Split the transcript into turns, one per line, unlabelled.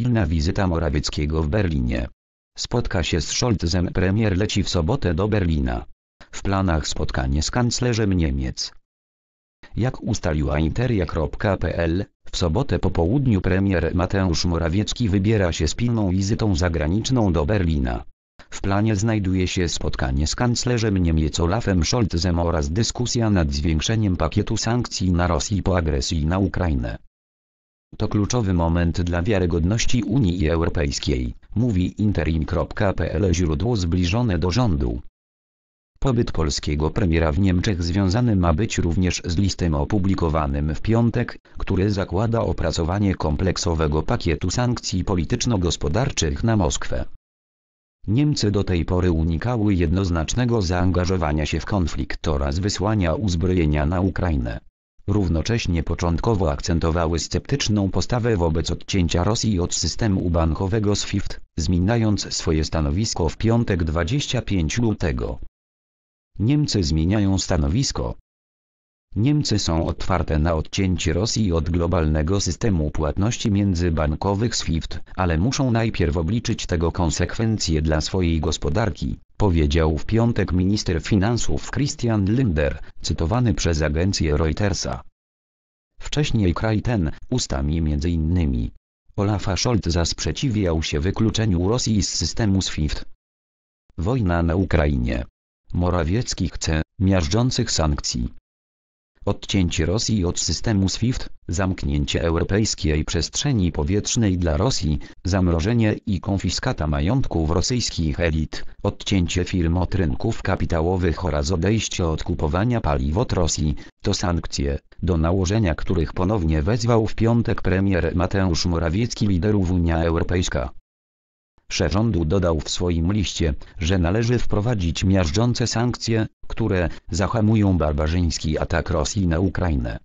pilna wizyta Morawieckiego w Berlinie. Spotka się z Scholzem premier leci w sobotę do Berlina. W planach spotkanie z kanclerzem Niemiec. Jak ustaliła interia.pl, w sobotę po południu premier Mateusz Morawiecki wybiera się z pilną wizytą zagraniczną do Berlina. W planie znajduje się spotkanie z kanclerzem Niemiec Olafem Scholzem oraz dyskusja nad zwiększeniem pakietu sankcji na Rosji po agresji na Ukrainę. To kluczowy moment dla wiarygodności Unii Europejskiej, mówi interim.pl źródło zbliżone do rządu. Pobyt polskiego premiera w Niemczech związany ma być również z listem opublikowanym w piątek, który zakłada opracowanie kompleksowego pakietu sankcji polityczno-gospodarczych na Moskwę. Niemcy do tej pory unikały jednoznacznego zaangażowania się w konflikt oraz wysłania uzbrojenia na Ukrainę. Równocześnie początkowo akcentowały sceptyczną postawę wobec odcięcia Rosji od systemu bankowego SWIFT, zmieniając swoje stanowisko w piątek 25 lutego. Niemcy zmieniają stanowisko. Niemcy są otwarte na odcięcie Rosji od globalnego systemu płatności międzybankowych SWIFT, ale muszą najpierw obliczyć tego konsekwencje dla swojej gospodarki, powiedział w piątek minister finansów Christian Lindner, cytowany przez agencję Reutersa. Wcześniej kraj ten, ustami m.in. Olafa Scholza sprzeciwiał się wykluczeniu Rosji z systemu SWIFT. Wojna na Ukrainie. Morawiecki chce miażdżących sankcji. Odcięcie Rosji od systemu SWIFT, zamknięcie europejskiej przestrzeni powietrznej dla Rosji, zamrożenie i konfiskata majątków rosyjskich elit, odcięcie firm od rynków kapitałowych oraz odejście od kupowania paliw od Rosji, to sankcje, do nałożenia których ponownie wezwał w piątek premier Mateusz Morawiecki liderów Unia Europejska. Szef rządu dodał w swoim liście, że należy wprowadzić miażdżące sankcje, które zahamują barbarzyński atak Rosji na Ukrainę.